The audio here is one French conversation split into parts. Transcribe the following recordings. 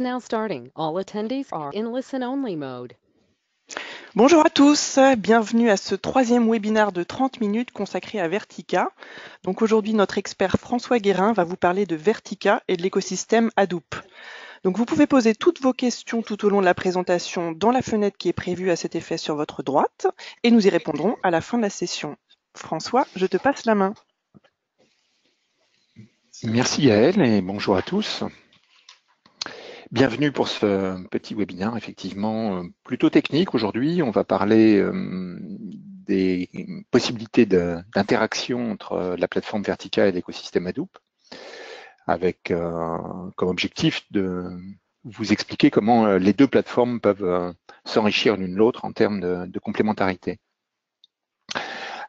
Now starting. All attendees are in listen-only mode. Bonjour à tous, bienvenue à ce troisième webinaire de 30 minutes consacré à Vertica. Donc aujourd'hui, notre expert François Guérin va vous parler de Vertica et de l'écosystème Hadoop. Donc vous pouvez poser toutes vos questions tout au long de la présentation dans la fenêtre qui est prévue à cet effet sur votre droite et nous y répondrons à la fin de la session. François, je te passe la main. Merci Yael et bonjour à tous. Bienvenue pour ce petit webinaire, effectivement, euh, plutôt technique. Aujourd'hui, on va parler euh, des possibilités d'interaction entre la plateforme Vertica et l'écosystème Hadoop, avec euh, comme objectif de vous expliquer comment les deux plateformes peuvent s'enrichir l'une l'autre en termes de complémentarité.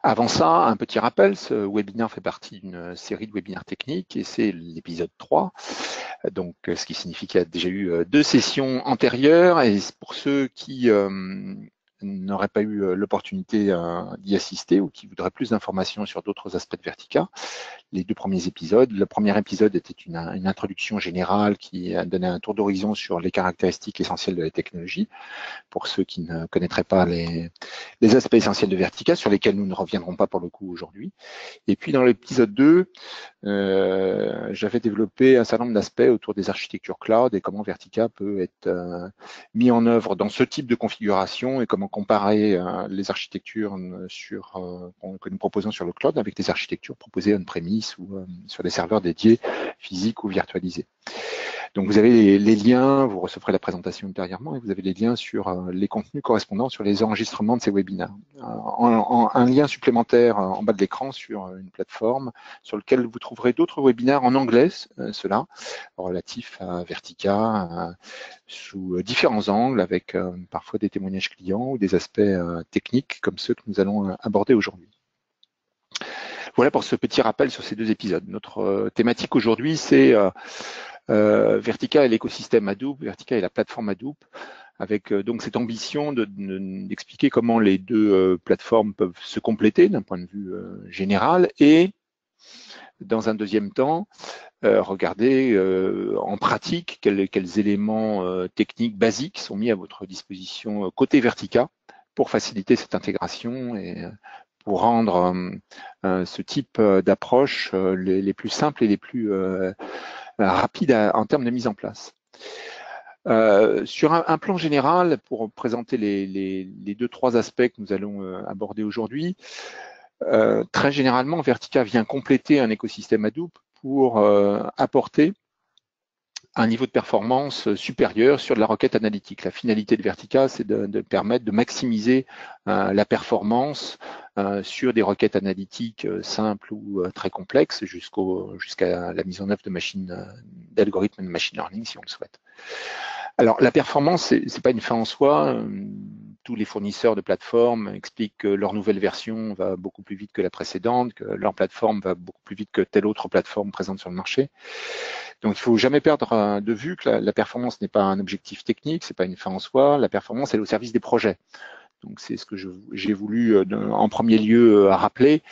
Avant ça, un petit rappel, ce webinaire fait partie d'une série de webinaires techniques et c'est l'épisode 3. Donc, ce qui signifie qu'il y a déjà eu euh, deux sessions antérieures et pour ceux qui euh, n'auraient pas eu euh, l'opportunité d'y assister ou qui voudraient plus d'informations sur d'autres aspects de Vertica, les deux premiers épisodes. Le premier épisode était une, introduction générale qui donnait un tour d'horizon sur les caractéristiques essentielles de la technologie, pour ceux qui ne connaîtraient pas les, aspects essentiels de Vertica, sur lesquels nous ne reviendrons pas pour le coup aujourd'hui. Et puis dans l'épisode 2, euh, j'avais développé un certain nombre d'aspects autour des architectures cloud et comment Vertica peut être euh, mis en œuvre dans ce type de configuration et comment comparer euh, les architectures sur, que nous proposons sur le cloud avec les architectures proposées on-premise ou euh, sur des serveurs dédiés physiques ou virtualisés. Donc vous avez les, liens, vous recevrez la présentation ultérieurement et vous avez les liens sur euh, les contenus correspondants sur les enregistrements de ces webinaires. Euh, un lien supplémentaire en bas de l'écran sur une plateforme sur lequel vous trouverez d'autres webinaires en anglais, cela, relatifs à Vertica, sous différents angles, avec parfois des témoignages clients ou des aspects techniques comme ceux que nous allons aborder aujourd'hui. Voilà pour ce petit rappel sur ces deux épisodes. Notre euh, thématique aujourd'hui, c'est euh, euh, Vertica et l'écosystème Hadoop, Vertica et la plateforme Hadoop, avec donc cette ambition d'expliquer comment les deux plateformes peuvent se compléter d'un point de vue général et dans un deuxième temps, regarder en pratique quels, quels éléments techniques basiques sont mis à votre disposition côté Vertica pour faciliter cette intégration et pour rendre euh, euh, ce type euh, d'approche les, plus simples et les plus rapides en termes de mise en place. sur un, plan général, pour présenter les, deux, trois aspects que nous allons aborder aujourd'hui, très généralement, Vertica vient compléter un écosystème Hadoop pour apporter un niveau de performance supérieur sur de la requête analytique. La finalité de Vertica, c'est de, permettre de maximiser euh, la performance euh, sur des requêtes analytiques euh, simples ou très complexes jusqu'à la mise en œuvre de machines, d'algorithmes de machine learning si on le souhaite. Alors la performance, c'est n'est pas une fin en soi. Tous les fournisseurs de plateformes expliquent que leur nouvelle version va beaucoup plus vite que la précédente, que leur plateforme va beaucoup plus vite que telle autre plateforme présente sur le marché. Donc il faut jamais perdre euh, de vue que la, performance n'est pas un objectif technique, c'est pas une fin en soi. La performance est au service des projets. Donc c'est ce que j'ai voulu euh, en premier lieu euh, rappeler,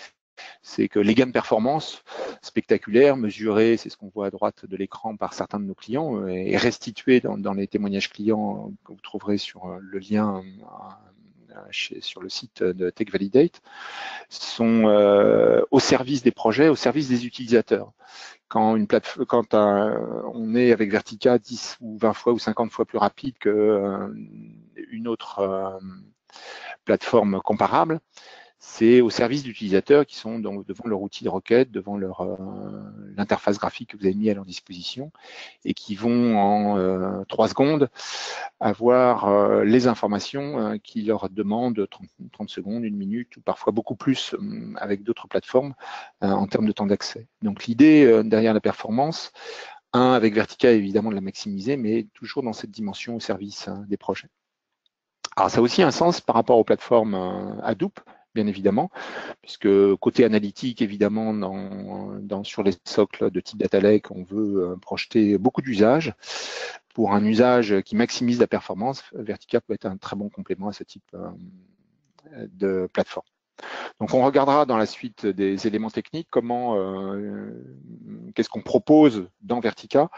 c'est que les gains de performance spectaculaires, mesurés, c'est ce qu'on voit à droite de l'écran par certains de nos clients, et restitués dans, les témoignages clients que vous trouverez sur le lien sur le site de TechValidate, sont au service des projets, au service des utilisateurs. Quand on est avec Vertica 10 ou 20 fois ou 50 fois plus rapide qu'une euh, autre euh, plateforme comparable, c'est au service d'utilisateurs qui sont devant leur outil de requête, devant leur euh, l'interface graphique que vous avez mis à leur disposition et qui vont en euh, trois secondes avoir euh, les informations qui leur demandent 30, secondes, une minute ou parfois beaucoup plus avec d'autres plateformes en termes de temps d'accès. Donc l'idée derrière la performance, un avec Vertica évidemment de la maximiser, mais toujours dans cette dimension au service des projets. Alors ça a aussi un sens par rapport aux plateformes Hadoop, bien évidemment, puisque côté analytique, évidemment, dans, sur les socles de type data lake, on veut euh, projeter beaucoup d'usages. Pour un usage qui maximise la performance, Vertica peut être un très bon complément à ce type euh, de plateforme. Donc on regardera dans la suite des éléments techniques comment, euh, qu'est-ce qu'on propose dans Vertica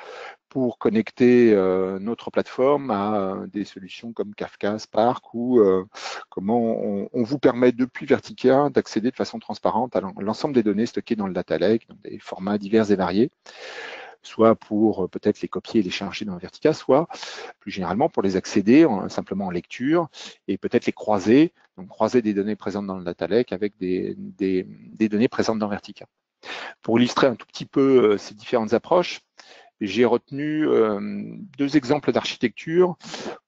pour connecter euh, notre plateforme à des solutions comme Kafka, Spark ou euh, comment on, on, vous permet depuis Vertica d'accéder de façon transparente à l'ensemble des données stockées dans le data lake, dans des formats divers et variés soit pour euh, peut-être les copier et les charger dans Vertica, soit plus généralement pour les accéder simplement en lecture et peut-être les croiser, donc croiser des données présentes dans le data lake avec des, données présentes dans Vertica. Pour illustrer un tout petit peu euh, ces différentes approches, j'ai retenu euh, deux exemples d'architecture.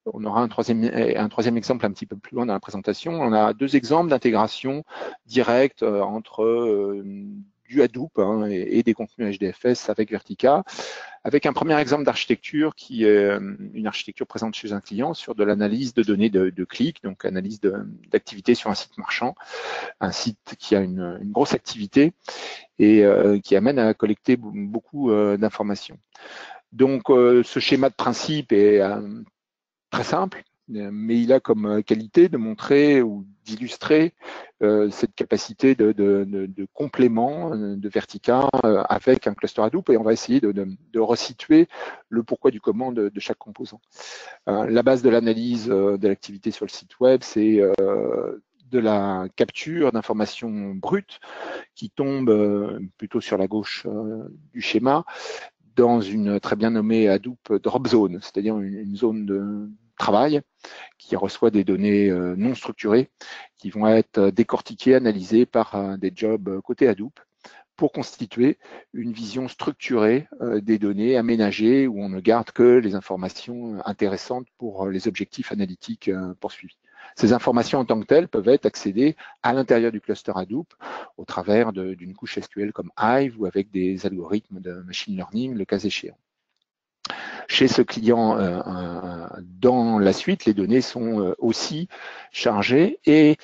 On aura un troisième, un troisième exemple un petit peu plus loin dans la présentation. On a deux exemples d'intégration directe entre du Hadoop hein, et, des contenus HDFS avec Vertica, avec un premier exemple d'architecture qui est euh, une architecture présente chez un client sur de l'analyse de données de, clics, donc analyse d'activité sur un site marchand, un site qui a une, grosse activité et euh, qui amène à collecter beaucoup euh, d'informations. Donc ce schéma de principe est très simple, mais il a comme qualité de montrer ou d'illustrer euh, cette capacité de, complément euh, de Vertica euh, avec un cluster Hadoop et on va essayer de resituer le pourquoi du comment de, chaque composant. la base de l'analyse de l'activité sur le site web, c'est de la capture d'informations brutes qui tombent plutôt sur la gauche du schéma dans une très bien nommée Hadoop drop zone, c'est-à-dire une, zone de qui reçoit des données euh, non structurées qui vont être euh, décortiquées, analysées par euh, des jobs côté Hadoop pour constituer une vision structurée des données aménagées où on ne garde que les informations intéressantes pour les objectifs analytiques poursuivis. Ces informations en tant que telles peuvent être accédées à l'intérieur du cluster Hadoop au travers d'une couche SQL comme Hive ou avec des algorithmes de machine learning, le cas échéant chez ce client euh, euh, dans la suite, les données sont euh, aussi chargées et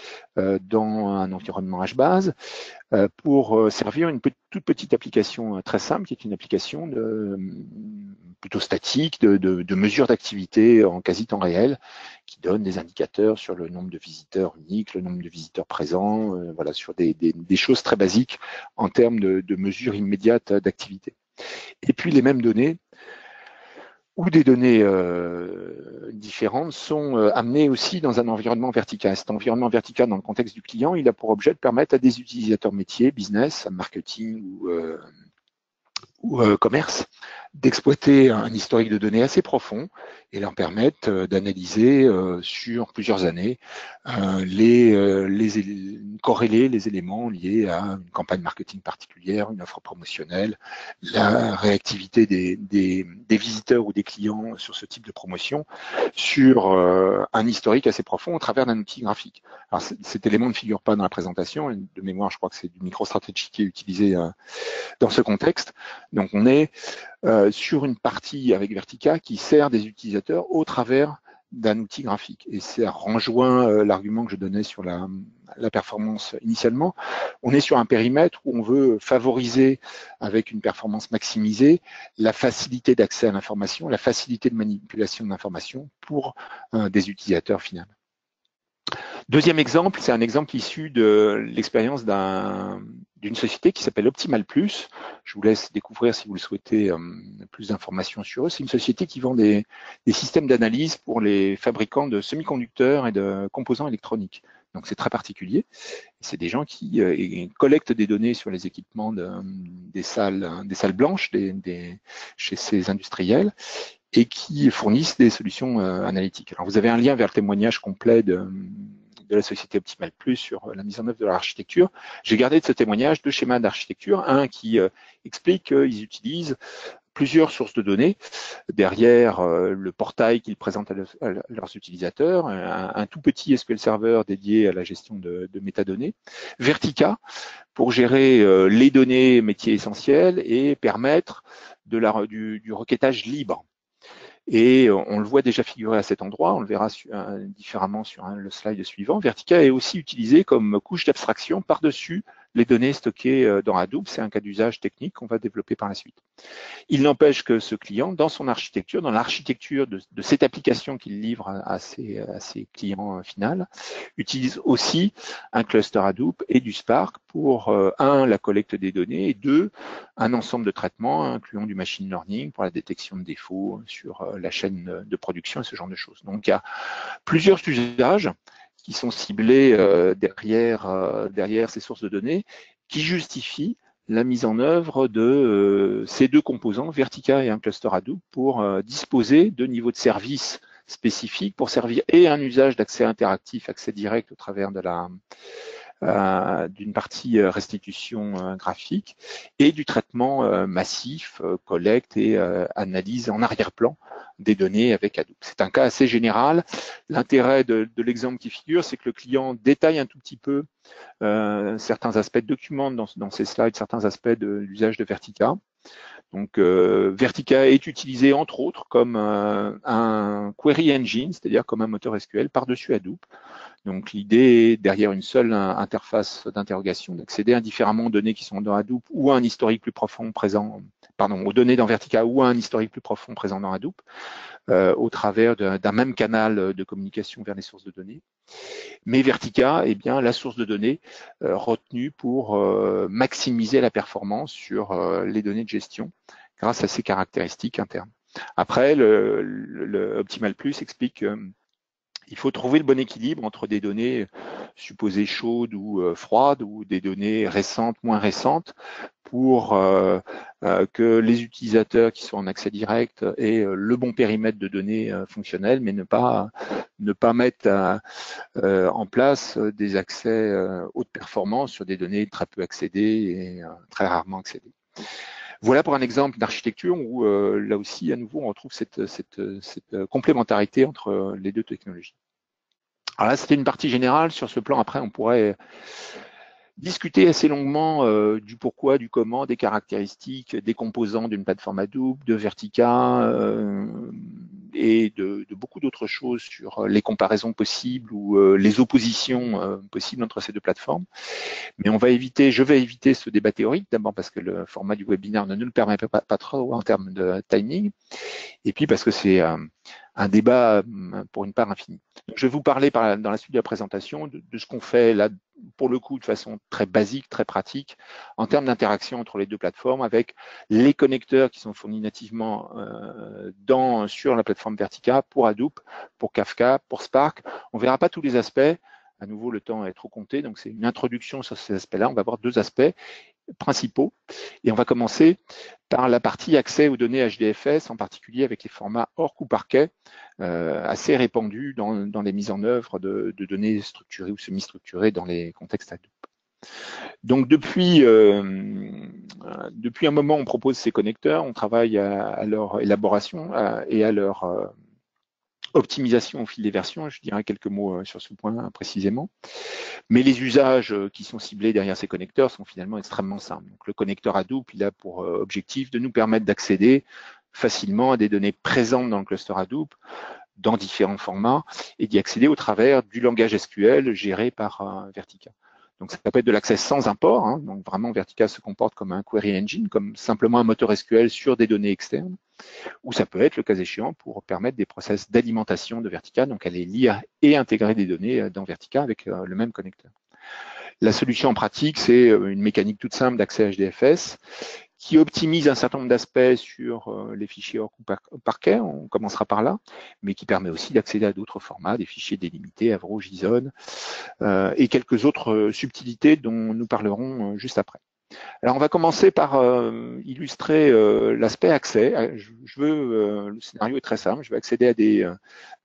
dans un environnement HBase pour servir une toute petite application très simple qui est une application plutôt statique de, de mesure d'activité en quasi temps réel qui donne des indicateurs sur le nombre de visiteurs uniques, le nombre de visiteurs présents, voilà, sur des, choses très basiques en termes de, de mesure immédiate d'activité. Et puis les mêmes données ou des données euh, différentes sont euh, amenées aussi dans un environnement vertical. Cet environnement vertical, dans le contexte du client, il a pour objet de permettre à des utilisateurs métiers, business, marketing ou, euh, ou commerce, d'exploiter un historique de données assez profond et leur permettre euh, d'analyser euh, sur plusieurs années euh, les, les corréler les éléments liés à une campagne marketing particulière, une offre promotionnelle, la réactivité des, des, des visiteurs ou des clients sur ce type de promotion, sur un historique assez profond au travers d'un outil graphique. Alors cet élément ne figure pas dans la présentation, de mémoire je crois que c'est du MicroStrategy qui est utilisé dans ce contexte. Donc on est euh, sur une partie avec Vertica qui sert des utilisateurs au travers d'un outil graphique. Et ça rejoint euh, l'argument que je donnais sur la, performance initialement. On est sur un périmètre où on veut favoriser, avec une performance maximisée, la facilité d'accès à l'information, la facilité de manipulation de l'information pour euh, des utilisateurs finaux. Deuxième exemple, c'est un exemple issu de l'expérience d'une société qui s'appelle Optimal Plus. Je vous laisse découvrir si vous le souhaitez euh, plus d'informations sur eux. C'est une société qui vend des, systèmes d'analyse pour les fabricants de semi-conducteurs et de composants électroniques. Donc c'est très particulier. C'est des gens qui euh, collectent des données sur les équipements des salles, des salles blanches chez ces industriels et qui fournissent des solutions euh, analytiques. Alors vous avez un lien vers le témoignage complet de, de la société Optimal Plus sur la mise en œuvre de l'architecture. J'ai gardé de ce témoignage deux schémas d'architecture. Un qui euh, explique qu'ils utilisent plusieurs sources de données derrière euh, le portail qu'ils présentent à, leurs utilisateurs, un, tout petit SQL Server dédié à la gestion de, métadonnées, Vertica pour gérer euh, les données métiers essentiels et permettre du, du requêtage libre. Et on le voit déjà figurer à cet endroit, on le verra différemment sur le slide suivant. Vertica est aussi utilisé comme couche d'abstraction par-dessus les données stockées euh, dans Hadoop. C'est un cas d'usage technique qu'on va développer par la suite. Il n'empêche que ce client, dans son architecture, dans l'architecture de, cette application qu'il livre à ses, clients finaux, utilise aussi un cluster Hadoop et du Spark pour, un, la collecte des données et deux, un ensemble de traitements incluant du machine learning pour la détection de défauts sur la chaîne de production et ce genre de choses. Donc, il y a plusieurs usages qui sont ciblés euh, derrière, euh, derrière ces sources de données, qui justifient la mise en œuvre de euh, ces deux composants, Vertica et un cluster Hadoop, pour disposer de niveaux de service spécifiques pour servir et un usage d'accès interactif, accès direct au travers de la, euh, d'une partie euh, restitution euh, graphique et du traitement massif, collecte et analyse en arrière-plan des données avec Hadoop. C'est un cas assez général. L'intérêt de, l'exemple qui figure, c'est que le client détaille un tout petit peu certains aspects de documents dans, dans ces slides, certains aspects de l'usage de Vertica. Donc Vertica est utilisé entre autres comme un query engine, c'est-à-dire comme un moteur SQL par-dessus Hadoop donc l'idée derrière une seule interface d'interrogation d'accéder indifféremment aux données qui sont dans Hadoop ou à un historique plus profond présent, pardon, aux données dans Vertica ou à un historique plus profond présent dans Hadoop, euh, au travers d'un même canal de communication vers les sources de données. Mais Vertica est bien la source de données euh, retenue pour euh, maximiser la performance sur les données de gestion grâce à ses caractéristiques internes. Après, le, le Optimal Plus explique il faut trouver le bon équilibre entre des données supposées chaudes ou euh, froides ou des données récentes, moins récentes, pour euh, euh, que les utilisateurs qui sont en accès direct aient le bon périmètre de données fonctionnels, mais ne pas ne pas mettre en place des accès haute performance sur des données très peu accédées et très rarement accédées. Voilà pour un exemple d'architecture où là aussi, à nouveau, on retrouve cette, cette, cette complémentarité entre les deux technologies. Alors là, c'était une partie générale. Sur ce plan, après, on pourrait discuter assez longuement euh, du pourquoi, du comment, des caractéristiques, des composants d'une plateforme Hadoop, de Vertica euh, et de, beaucoup d'autres choses sur les comparaisons possibles ou euh, les oppositions possibles entre ces deux plateformes. Mais on va éviter, je vais éviter ce débat théorique, d'abord parce que le format du webinaire ne nous le permet pas trop en termes de timing, et puis parce que c'est un débat hum, pour une part infinie. je vais vous parler dans la suite de la présentation de, ce qu'on fait là, pour le coup, de façon très basique, très pratique, en termes d'interaction entre les deux plateformes, avec les connecteurs qui sont fournis nativement euh, dans, sur la plateforme Vertica pour Hadoop, pour Kafka, pour Spark. On verra pas tous les aspects. À nouveau, le temps est trop compté, donc c'est une introduction sur ces aspects-là. On va voir deux aspects principaux. Et on va commencer par la partie accès aux données HDFS, en particulier avec les formats hors ou parquet, euh, assez répandus dans, les mises en œuvre de, données structurées ou semi-structurées dans les contextes Hadoop. Donc depuis, euh, depuis un moment, on propose ces connecteurs, on travaille à, leur élaboration et à leur euh, optimisation au fil des versions, je dirais quelques mots euh, sur ce point précisément. Mais les usages euh, qui sont ciblés derrière ces connecteurs sont finalement extrêmement simples. Le connecteur Hadoop, il a pour euh, objectif de nous permettre d'accéder facilement à des données présentes dans le cluster Hadoop dans différents formats et d'y accéder au travers du langage SQL géré par Vertica. Donc ça peut être de l'accès sans import, hein. donc vraiment Vertica se comporte comme un query engine, comme simplement un moteur SQL sur des données externes, ou ça peut être le cas échéant pour permettre des process d'alimentation de Vertica, donc aller lire et intégrer des données euh, dans Vertica avec euh, le même connecteur. La solution en pratique, c'est euh, une mécanique toute simple d'accès HDFS qui optimise un certain nombre d'aspects sur euh, les fichiers hors parquet, on commencera par là, mais qui permet aussi d'accéder à d'autres formats, des fichiers délimités, Avro, JSON, euh, et quelques autres euh, subtilités dont nous parlerons juste après. Alors on va commencer par euh, illustrer euh, l'aspect accès. Euh, je, veux, le scénario est très simple, je vais accéder à des,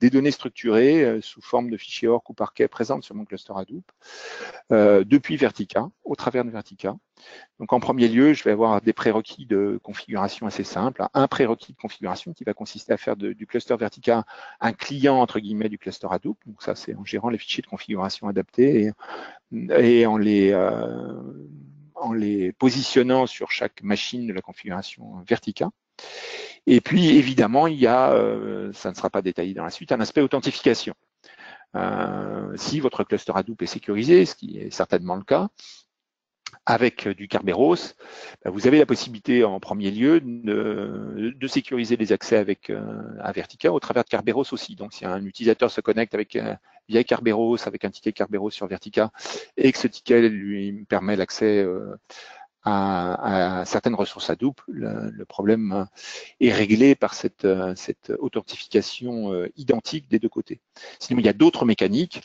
des données structurées sous forme de fichiers ORC ou parquet présentes sur mon cluster Hadoop depuis Vertica, au travers de Vertica. Donc en premier lieu, je vais avoir des prérequis de configuration assez simples. Un prérequis de configuration qui va consister à faire du cluster Vertica un client entre guillemets du cluster Hadoop. Donc ça c'est en gérant les fichiers de configuration adaptés et, et en les en les positionnant sur chaque machine de la configuration Vertica. Et puis, évidemment, il y a, euh, ça ne sera pas détaillé dans la suite, un aspect authentification. Euh, si votre cluster Hadoop est sécurisé, ce qui est certainement le cas, avec du Kerberos, bah, vous avez la possibilité en premier lieu de, sécuriser les accès avec un Vertica au travers de Kerberos aussi. Donc si un utilisateur se connecte avec via Kerberos, avec un ticket Kerberos sur Vertica, et que ce ticket lui permet l'accès à, certaines ressources à double, le, problème est réglé par cette, cette authentification euh, identique des deux côtés. Sinon, il y a d'autres mécaniques.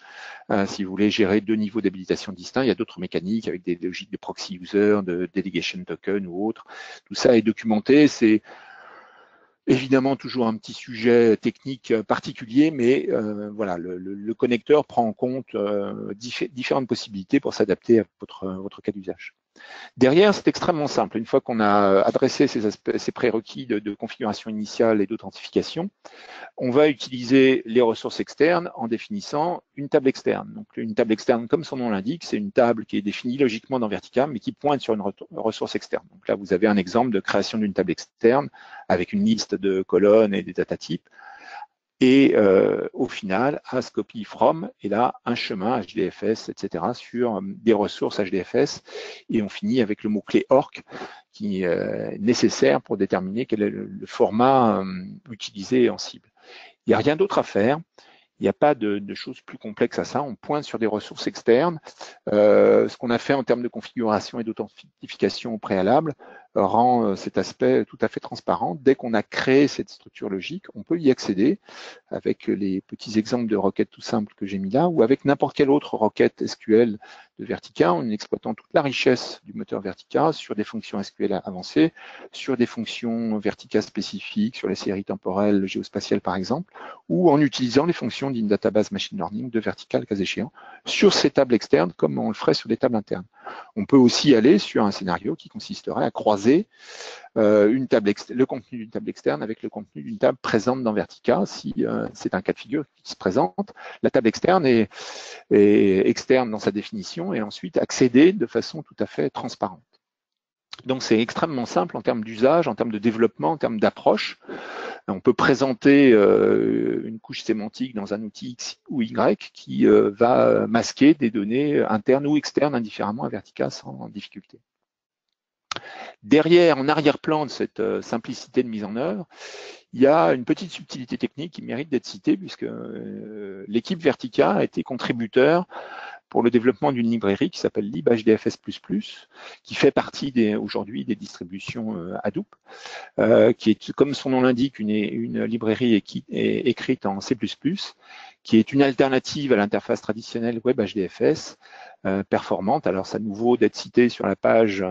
Euh, si vous voulez gérer deux niveaux d'habilitation distincts, il y a d'autres mécaniques avec des logiques de proxy user, de delegation token ou autre. Tout ça est documenté. C'est évidemment toujours un petit sujet technique particulier, mais euh, voilà, le, connecteur prend en compte différentes possibilités pour s'adapter à votre cas d'usage. Derrière, c'est extrêmement simple. Une fois qu'on a adressé ces, prérequis de, configuration initiale et d'authentification, on va utiliser les ressources externes en définissant une table externe. Donc, une table externe, comme son nom l'indique, c'est une table qui est définie logiquement dans Vertica, mais qui pointe sur une ressource externe. Donc là, vous avez un exemple de création d'une table externe avec une liste de colonnes et des datatypes et euh, au final, as copy from, et là, un chemin HDFS, etc., sur euh, des ressources HDFS, et on finit avec le mot-clé orc, qui euh, est nécessaire pour déterminer quel est le, format utilisé en cible. Il n'y a rien d'autre à faire. Il n'y a pas de, de, choses plus complexes à ça. On pointe sur des ressources externes. Euh, ce qu'on a fait en termes de configuration et d'authentification au préalable rend euh, cet aspect tout à fait transparent. Dès qu'on a créé cette structure logique, on peut y accéder avec les petits exemples de requêtes tout simples que j'ai mis là ou avec n'importe quelle autre requête SQL de Vertica en exploitant toute la richesse du moteur Vertica sur des fonctions SQL avancées, sur des fonctions Vertica spécifiques, sur les séries temporelles géospatiales par exemple, ou en utilisant les fonctions d'une database machine learning de Vertica, le cas échéant, sur ces tables externes comme on le ferait sur des tables internes. On peut aussi aller sur un scénario qui consisterait à croiser euh, le contenu d'une table externe avec le contenu d'une table présente dans Vertica, si euh, c'est un cas de figure qui se présente. La table externe est, externe dans sa définition et ensuite accéder de façon tout à fait transparente. Donc c'est extrêmement simple en termes d'usage, en termes de développement, en termes d'approche. On peut présenter euh, une couche sémantique dans un outil X ou Y qui va masquer des données internes ou externes indifféremment à Vertica sans difficulté. Derrière, en arrière-plan de cette euh, simplicité de mise en œuvre, il y a une petite subtilité technique qui mérite d'être citée puisque euh, l'équipe Vertica a été contributeur pour le développement d'une librairie qui s'appelle libhdfs++, qui fait partie aujourd'hui des distributions euh, Hadoop, qui est, comme son nom l'indique, une, librairie écrite en C++, qui est une alternative à l'interface traditionnelle Web HDFS, performante. Alors, ça nous vaut d'être cité sur la page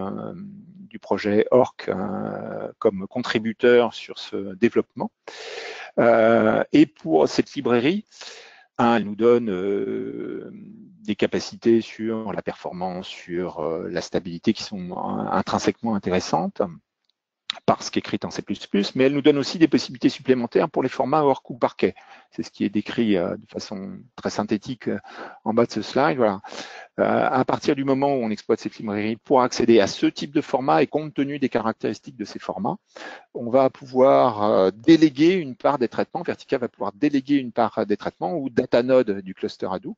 du projet ORC euh, comme contributeur sur ce développement. Euh, et pour cette librairie, elle nous donne euh, des capacités sur la performance, sur la stabilité qui sont intrinsèquement intéressantes parce qu'écrite en C++, mais elle nous donne aussi des possibilités supplémentaires pour les formats hors coup parquet. C'est ce qui est décrit euh, de façon très synthétique euh, en bas de ce slide. Voilà. Euh, à partir du moment où on exploite cette librairie pour accéder à ce type de format et compte tenu des caractéristiques de ces formats, on va pouvoir déléguer une part des traitements. Vertica va pouvoir déléguer une part des traitements ou Datanode du cluster Hadoop,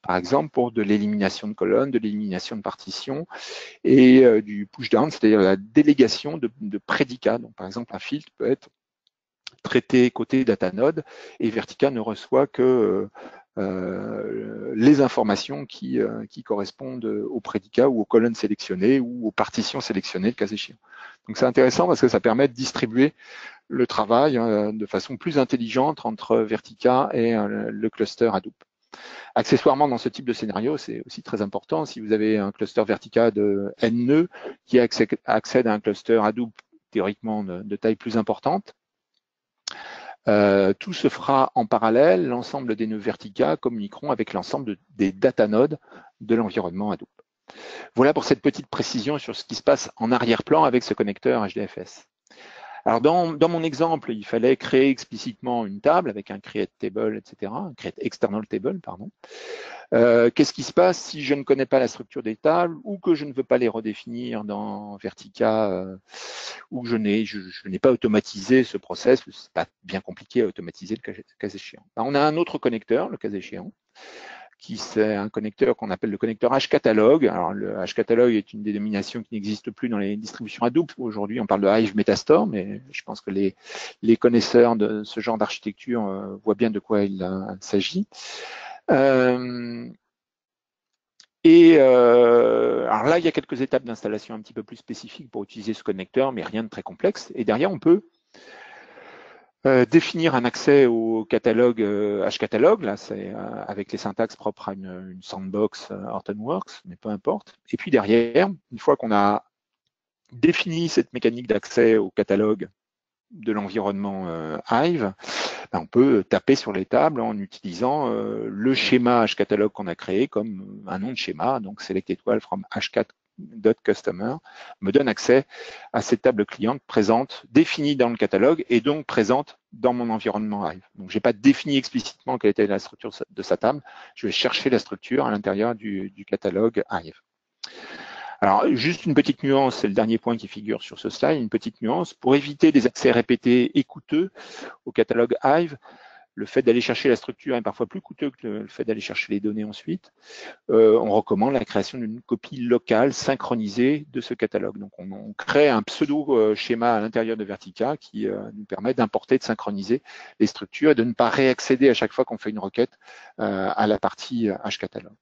par exemple pour de l'élimination de colonnes, de l'élimination de partitions et du push-down, c'est-à-dire la délégation de, prédicats. Donc, par exemple, un filtre peut être traité côté Datanode et Vertica ne reçoit que euh, les informations qui, euh, qui, correspondent aux prédicats ou aux colonnes sélectionnées ou aux partitions sélectionnées, le cas échéant. Donc c'est intéressant parce que ça permet de distribuer le travail euh, de façon plus intelligente entre Vertica et le cluster Hadoop. Accessoirement, dans ce type de scénario, c'est aussi très important, si vous avez un cluster Vertica de N nœuds qui accède à un cluster Hadoop théoriquement de taille plus importante, euh, tout se fera en parallèle. L'ensemble des nœuds Vertica communiqueront avec l'ensemble des datanodes de l'environnement Hadoop. Voilà pour cette petite précision sur ce qui se passe en arrière-plan avec ce connecteur HDFS. Alors dans, mon exemple, il fallait créer explicitement une table avec un create table, etc., un create external table, pardon. Euh, qu'est-ce qui se passe si je ne connais pas la structure des tables ou que je ne veux pas les redéfinir dans Vertica euh, ou que je n'ai je, n'ai pas automatisé ce process, c'est pas bien compliqué à automatiser le cas, échéant. on a un autre connecteur, le cas échéant, qui c'est un connecteur qu'on appelle le connecteur H-Catalog. Alors le H-Catalog est une dénomination qui n'existe plus dans les distributions Hadoop. Aujourd'hui, on parle de Hive Metastore, mais je pense que les, les connaisseurs de ce genre d'architecture euh, voient bien de quoi il euh, s'agit. Euh, et alors là, il y a quelques étapes d'installation un petit peu plus spécifiques pour utiliser ce connecteur, mais rien de très complexe. Et derrière, on peut euh, définir un accès au catalogue H-Catalog, là c'est avec les syntaxes propres à une, sandbox Hortonworks, mais peu importe. Et puis derrière, une fois qu'on a défini cette mécanique d'accès au catalogue de l'environnement Hive, ben, on peut taper sur les tables en utilisant euh, le schéma HCatalog qu'on a créé comme un nom de schéma, donc select étoile from h4.customer me donne accès à cette table cliente présente, définie dans le catalogue et donc présente dans mon environnement Hive. Donc, je n'ai pas défini explicitement quelle était la structure de sa table. Je vais chercher la structure à l'intérieur du, du catalogue Hive. Alors, juste une petite nuance, c'est le dernier point qui figure sur ce slide, une petite nuance. Pour éviter des accès répétés et coûteux au catalogue Hive, le fait d'aller chercher la structure est parfois plus coûteux que le fait d'aller chercher les données ensuite. Euh, on recommande la création d'une copie locale synchronisée de ce catalogue. Donc, on, crée un pseudo-schéma à l'intérieur de Vertica qui euh, nous permet d'importer, de synchroniser les structures et de ne pas réaccéder à chaque fois qu'on fait une requête euh, à la partie H-catalogue.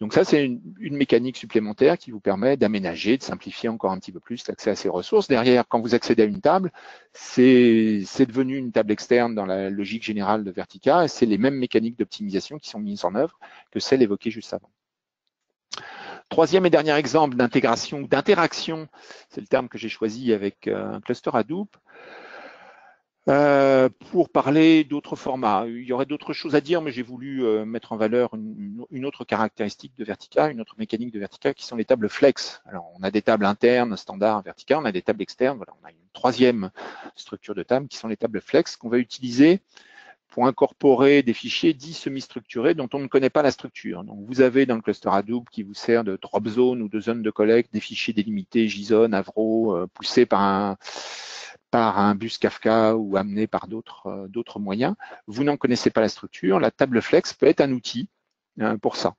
Donc ça, c'est une, mécanique supplémentaire qui vous permet d'aménager, de simplifier encore un petit peu plus l'accès à ces ressources. Derrière, quand vous accédez à une table, c'est devenu une table externe dans la logique générale de Vertica et c'est les mêmes mécaniques d'optimisation qui sont mises en œuvre que celles évoquées juste avant. Troisième et dernier exemple d'intégration, d'interaction, c'est le terme que j'ai choisi avec euh, un cluster Hadoop. Euh, pour parler d'autres formats. Il y aurait d'autres choses à dire, mais j'ai voulu euh, mettre en valeur une, autre caractéristique de Vertica, une autre mécanique de Vertica, qui sont les tables flex. Alors, on a des tables internes, standard Vertica, on a des tables externes. Voilà, on a une troisième structure de table qui sont les tables flex qu'on va utiliser pour incorporer des fichiers dits semi-structurés dont on ne connaît pas la structure. Donc, vous avez dans le cluster Hadoop qui vous sert de drop zone ou de zone de collecte des fichiers délimités JSON, Avro, euh, poussés par un par un bus Kafka ou amené par d'autres euh, d'autres moyens, vous n'en connaissez pas la structure, la table flex peut être un outil hein, pour ça.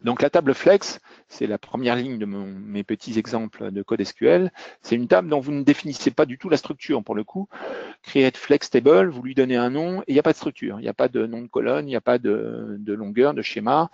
Donc la table flex, c'est la première ligne de mes petits exemples de code SQL. C'est une table dont vous ne définissez pas du tout la structure pour le coup. Create flex table, vous lui donnez un nom et il n'y a pas de structure. Il n'y a pas de nom de colonne, il n'y a pas de, longueur, de schéma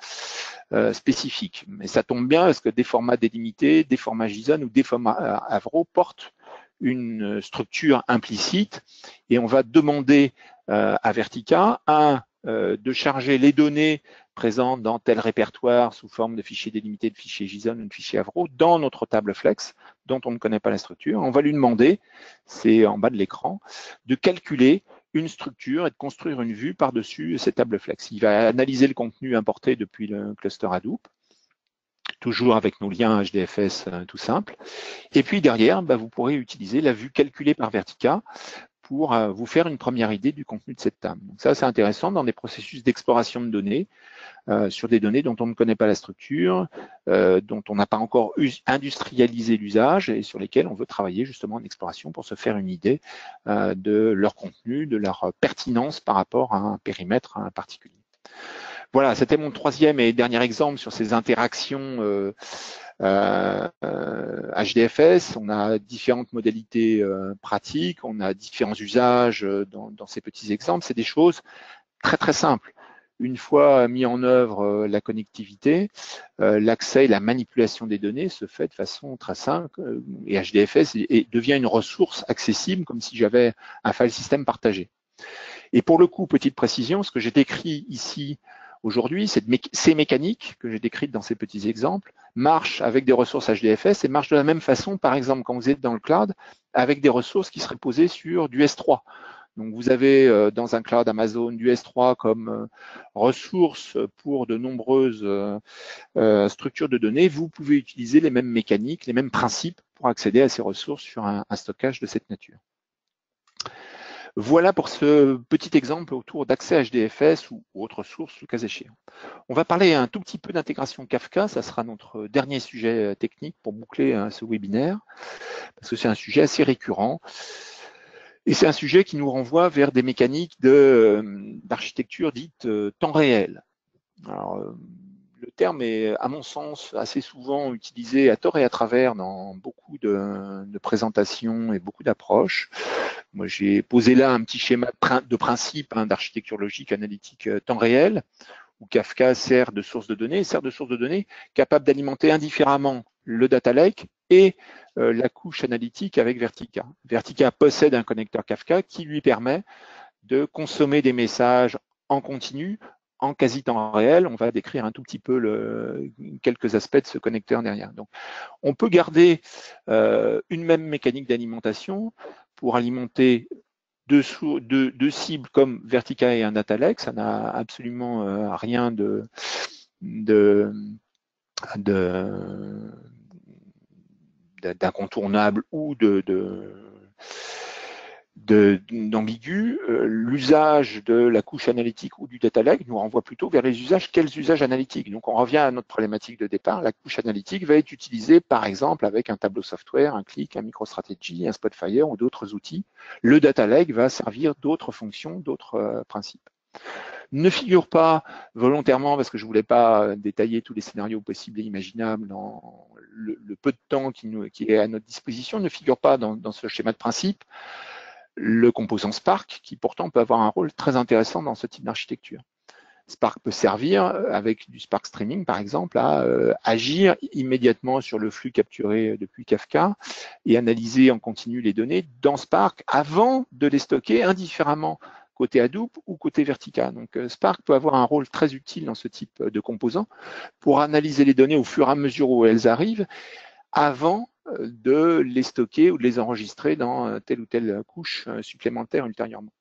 euh, spécifique. Mais ça tombe bien parce que des formats délimités, des formats JSON ou des formats euh, Avro portent une structure implicite et on va demander euh, à Vertica un, euh, de charger les données présentes dans tel répertoire sous forme de fichiers délimités, de fichiers JSON ou de fichiers Avro dans notre table Flex dont on ne connaît pas la structure. On va lui demander, c'est en bas de l'écran, de calculer une structure et de construire une vue par-dessus cette table Flex. Il va analyser le contenu importé depuis le cluster Hadoop toujours avec nos liens HDFS euh, tout simple. Et puis derrière, bah, vous pourrez utiliser la vue calculée par Vertica pour euh, vous faire une première idée du contenu de cette table. Donc ça, c'est intéressant dans des processus d'exploration de données, euh, sur des données dont on ne connaît pas la structure, dont on n'a pas encore industrialisé l'usage et sur lesquelles on veut travailler justement en exploration pour se faire une idée de leur contenu, de leur pertinence par rapport à un périmètre particulier. Voilà, c'était mon troisième et dernier exemple sur ces interactions euh, euh, HDFS. On a différentes modalités euh, pratiques, on a différents usages euh, dans, ces petits exemples. C'est des choses très très simples. Une fois mis en œuvre euh, la connectivité, l'accès et la manipulation des données se fait de façon très simple et HDFS devient une ressource accessible comme si j'avais un file system partagé. Et pour le coup, petite précision, ce que j'ai décrit ici Aujourd'hui, ces mécaniques que j'ai décrites dans ces petits exemples marchent avec des ressources HDFS et marchent de la même façon, par exemple, quand vous êtes dans le cloud, avec des ressources qui seraient posées sur du S3. Donc vous avez euh, dans un cloud Amazon du S3 comme euh, ressource pour de nombreuses euh, structures de données. Vous pouvez utiliser les mêmes mécaniques, les mêmes principes pour accéder à ces ressources sur un stockage de cette nature. Voilà pour ce petit exemple autour d'accès HDFS ou, autre source, le cas échéant. On va parler un tout petit peu d'intégration Kafka, ça sera notre dernier sujet euh, technique pour boucler euh, ce webinaire, parce que c'est un sujet assez récurrent. Et c'est un sujet qui nous renvoie vers des mécaniques euh, d'architecture dite temps réel. Terme est, à mon sens, assez souvent utilisé à tort et à travers dans beaucoup de, présentations et beaucoup d'approches. Moi, j'ai posé là un petit schéma de principe hein, d'architecture logique analytique euh, temps réel, où Kafka sert de source de données, sert de source de données capable d'alimenter indifféremment le data lake et euh, la couche analytique avec Vertica. Vertica possède un connecteur Kafka qui lui permet de consommer des messages en continu en quasi temps réel. On va décrire un tout petit peu le, quelques aspects de ce connecteur derrière. Donc, on peut garder euh, une même mécanique d'alimentation pour alimenter deux, deux, cibles comme Vertica et un data lake. Ça n'a absolument euh, rien de, d'incontournable ou de d'ambigu, euh, l'usage de la couche analytique ou du data lake nous renvoie plutôt vers les usages, quels usages analytiques. Donc on revient à notre problématique de départ, la couche analytique va être utilisée par exemple avec un tableau software, un clic, un MicroStrategy, un Spotfire ou d'autres outils. Le data lake va servir d'autres fonctions, d'autres euh, principes. Ne figure pas volontairement, parce que je voulais pas détailler tous les scénarios possibles et imaginables dans le, peu de temps qui, nous, qui, est à notre disposition, ne figure pas dans, dans ce schéma de principe le composant Spark, qui pourtant peut avoir un rôle très intéressant dans ce type d'architecture. Spark peut servir, euh, avec du Spark Streaming par exemple, à euh, agir immédiatement sur le flux capturé depuis Kafka et analyser en continu les données dans Spark avant de les stocker indifféremment côté Hadoop ou côté Vertica. Donc euh, Spark peut avoir un rôle très utile dans ce type de composant pour analyser les données au fur et à mesure où elles arrivent avant de les stocker ou de les enregistrer dans euh, telle ou telle couche euh, supplémentaire ultérieurement.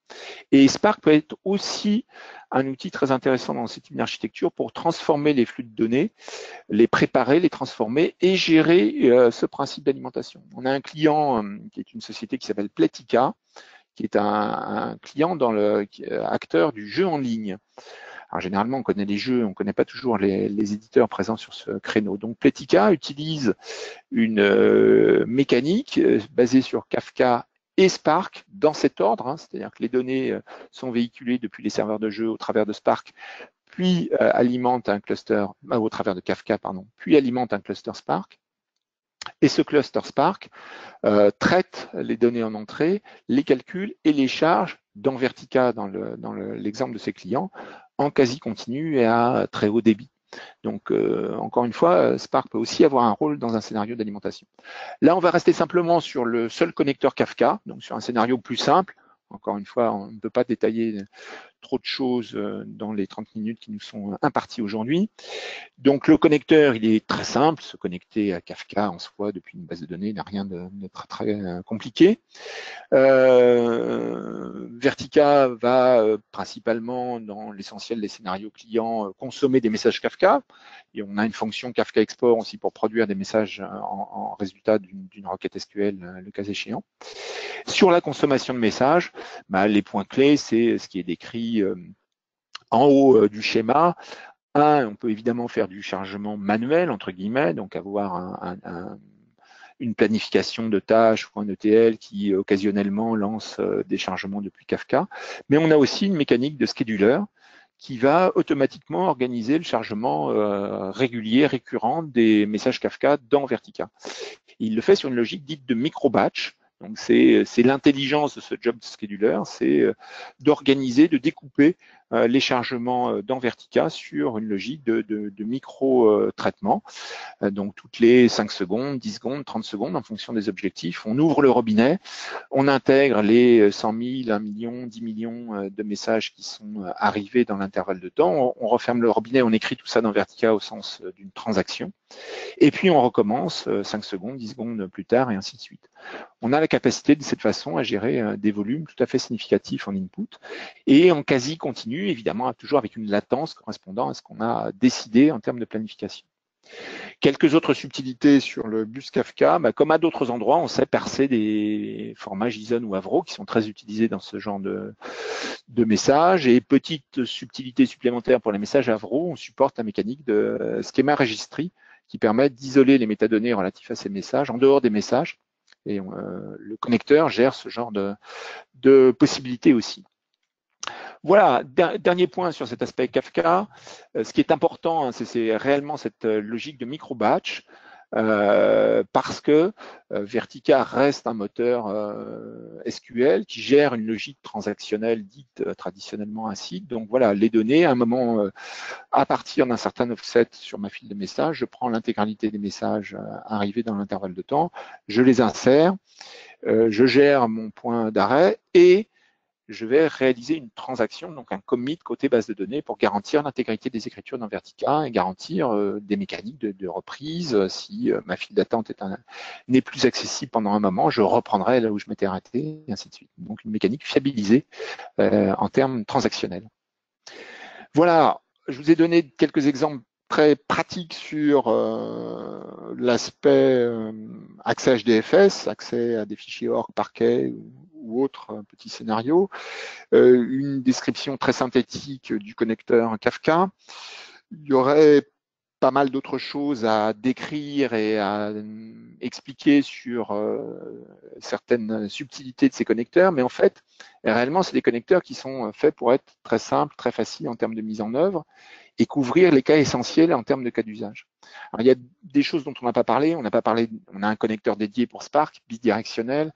Et Spark peut être aussi un outil très intéressant dans ce type d'architecture pour transformer les flux de données, les préparer, les transformer et gérer euh, ce principe d'alimentation. On a un client qui est une société qui s'appelle Pletica, qui est un, client dans le acteur du jeu en ligne. Alors généralement, on connaît les jeux, on ne connaît pas toujours les, éditeurs présents sur ce créneau. Donc Pletica utilise une euh, mécanique euh, basée sur Kafka et Spark dans cet ordre, hein. c'est-à-dire que les données euh, sont véhiculées depuis les serveurs de jeu au travers de Spark, puis alimentent un cluster, au travers de Kafka, pardon, puis alimentent un cluster Spark. Et ce cluster Spark traite les données en entrée, les calcule et les charge dans Vertica, dans l'exemple de ses clients, en quasi continu et à très haut débit. Donc, euh, encore une fois, Spark peut aussi avoir un rôle dans un scénario d'alimentation. Là, on va rester simplement sur le seul connecteur Kafka, donc sur un scénario plus simple. Encore une fois, on ne peut pas détailler trop de choses euh, dans les 30 minutes qui nous sont imparties aujourd'hui. Donc le connecteur, il est très simple, se connecter à Kafka en soi depuis une base de données n'a rien de, très, euh, compliqué. Euh, Vertica va principalement dans l'essentiel des scénarios clients consommer des messages Kafka et on a une fonction Kafka Export aussi pour produire des messages en, résultat d'une requête SQL le cas échéant. Sur la consommation de messages, bah, les points clés, c'est ce qui est décrit euh, en haut euh, du schéma. Un, on peut évidemment faire du chargement manuel, entre guillemets, donc avoir une planification de tâches ou un ETL qui occasionnellement lance euh, des chargements depuis Kafka. Mais on a aussi une mécanique de scheduler qui va automatiquement organiser le chargement régulier, récurrent des messages Kafka dans Vertica. Il le fait sur une logique dite de micro-batch, donc c'est l'intelligence de ce job scheduler, c'est euh, d'organiser, de découper euh, les chargements euh, dans Vertica sur une logique de, micro-traitement. donc toutes les 5 secondes, 10 secondes, 30 secondes en fonction des objectifs, on ouvre le robinet, on intègre les 100 000, 1 million, 10 millions de messages qui sont arrivés dans l'intervalle de temps, on, referme le robinet, on écrit tout ça dans Vertica au sens d'une transaction, et puis on recommence 5 secondes, 10 secondes plus tard et ainsi de suite. On a la capacité de cette façon à gérer euh, des volumes tout à fait significatifs en input et en quasi continu, évidemment, toujours avec une latence correspondant à ce qu'on a décidé en termes de planification. Quelques autres subtilités sur le bus Kafka, bah, comme à d'autres endroits, on sait percer des formats JSON ou Avro qui sont très utilisés dans ce genre de, messages. Et petite subtilité supplémentaire pour les messages Avro, on supporte la mécanique de schéma registry qui permet d'isoler les métadonnées relatifs à ces messages en dehors des messages et euh, le connecteur gère ce genre de, possibilités aussi. Voilà, dernier point sur cet aspect Kafka. ce qui est important, hein, c'est réellement cette logique de micro-batch. Euh, parce que euh, Vertica reste un moteur euh, SQL qui gère une logique transactionnelle dite traditionnellement acide. Donc voilà, les données, à un moment, à partir d'un certain offset sur ma file de messages, je prends l'intégralité des messages arrivés dans l'intervalle de temps, je les insère, je gère mon point d'arrêt et je vais réaliser une transaction, donc un commit côté base de données pour garantir l'intégrité des écritures dans Vertica et garantir euh, des mécaniques de, reprise. Si euh, ma file d'attente n'est plus accessible pendant un moment, je reprendrai là où je m'étais arrêté, et ainsi de suite. Donc une mécanique fiabilisée euh, en termes transactionnels. Voilà, je vous ai donné quelques exemples très pratiques sur l'aspect accès HDFS, accès à des fichiers org, parquet autre petit scénario, euh, une description très synthétique du connecteur Kafka. Il y aurait pas mal d'autres choses à décrire et à euh, expliquer sur euh, certaines subtilités de ces connecteurs, mais en fait, réellement, c'est des connecteurs qui sont faits pour être très simples, très faciles en termes de mise en œuvre et couvrir les cas essentiels en termes de cas d'usage. il y a des choses dont on n'a pas parlé. On n'a pas parlé. On a un connecteur dédié pour Spark, bidirectionnel,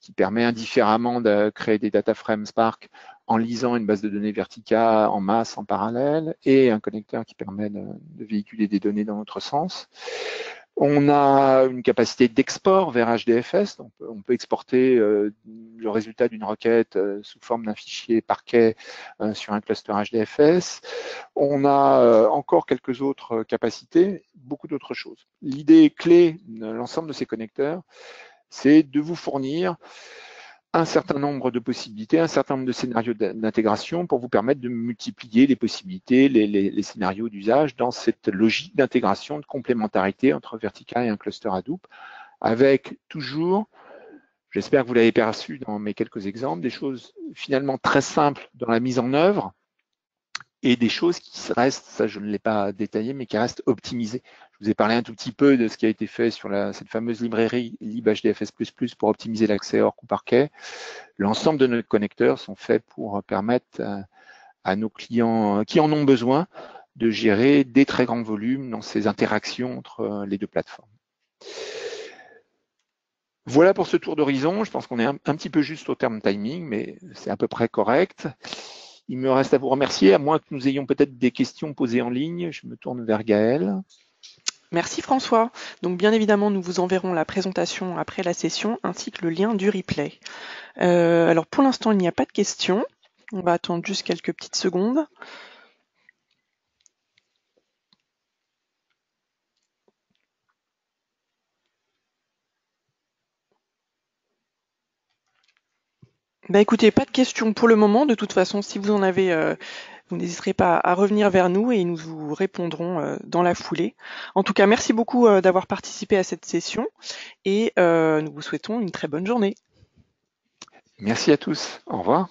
qui permet indifféremment de créer des data frames Spark en lisant une base de données Vertica en masse en parallèle et un connecteur qui permet de, véhiculer des données dans l'autre sens. On a une capacité d'export vers HDFS, donc on peut exporter euh, le résultat d'une requête euh, sous forme d'un fichier parquet euh, sur un cluster HDFS. On a encore quelques autres capacités, beaucoup d'autres choses. L'idée clé de l'ensemble de ces connecteurs, c'est de vous fournir un certain nombre de possibilités, un certain nombre de scénarios d'intégration pour vous permettre de multiplier les possibilités, les, scénarios d'usage dans cette logique d'intégration, de complémentarité entre Vertica et un cluster Hadoop, avec toujours, j'espère que vous l'avez perçu dans mes quelques exemples, des choses finalement très simples dans la mise en œuvre, et des choses qui restent, ça je ne l'ai pas détaillé, mais qui restent optimisées. Je vous ai parlé un tout petit peu de ce qui a été fait sur la, cette fameuse librairie libhdfs++ pour optimiser l'accès hors coup parquet. L'ensemble de nos connecteurs sont faits pour permettre à, nos clients qui en ont besoin de gérer des très grands volumes dans ces interactions entre les deux plateformes. Voilà pour ce tour d'horizon. Je pense qu'on est un, petit peu juste au terme timing, mais c'est à peu près correct. Il me reste à vous remercier, à moins que nous ayons peut-être des questions posées en ligne. Je me tourne vers Gaël. Merci François. Donc bien évidemment, nous vous enverrons la présentation après la session ainsi que le lien du replay. Euh, alors pour l'instant, il n'y a pas de questions. On va attendre juste quelques petites secondes. Bah écoutez, pas de questions pour le moment. De toute façon, si vous en avez, euh, vous n'hésiterez pas à revenir vers nous et nous vous répondrons euh, dans la foulée. En tout cas, merci beaucoup euh, d'avoir participé à cette session et nous vous souhaitons une très bonne journée. Merci à tous. Au revoir.